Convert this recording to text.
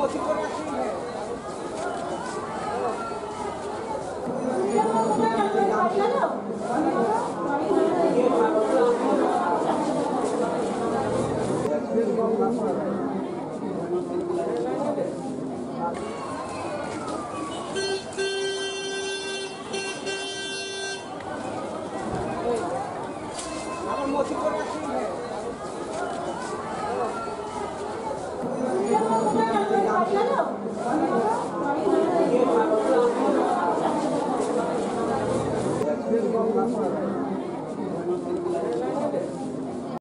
Gracias. Não.